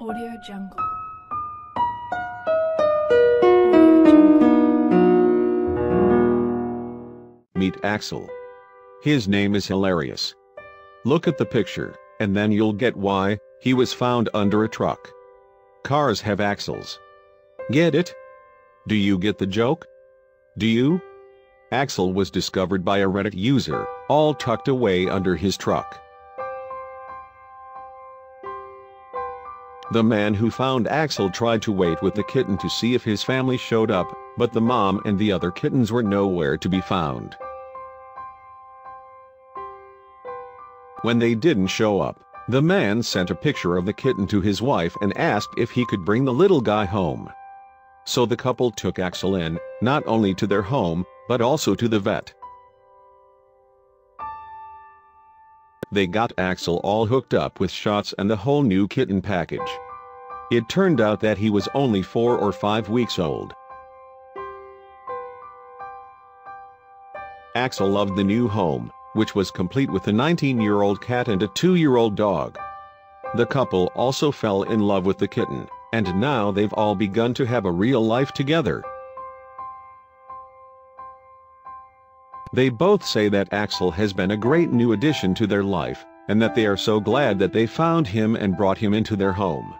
Audio Jungle. Meet Axel. His name is hilarious. Look at the picture, and then you'll get why he was found under a truck. Cars have axles. Get it? Do you get the joke? Do you? Axel was discovered by a Reddit user, all tucked away under his truck. The man who found Axel tried to wait with the kitten to see if his family showed up, but the mom and the other kittens were nowhere to be found. When they didn't show up, the man sent a picture of the kitten to his wife and asked if he could bring the little guy home. So the couple took Axel in, not only to their home, but also to the vet. They got Axel all hooked up with shots and the whole new kitten package. It turned out that he was only four or five weeks old. Axel loved the new home, which was complete with a 19-year-old cat and a 2-year-old dog. The couple also fell in love with the kitten, and now they've all begun to have a real life together. They both say that Axel has been a great new addition to their life, and that they are so glad that they found him and brought him into their home.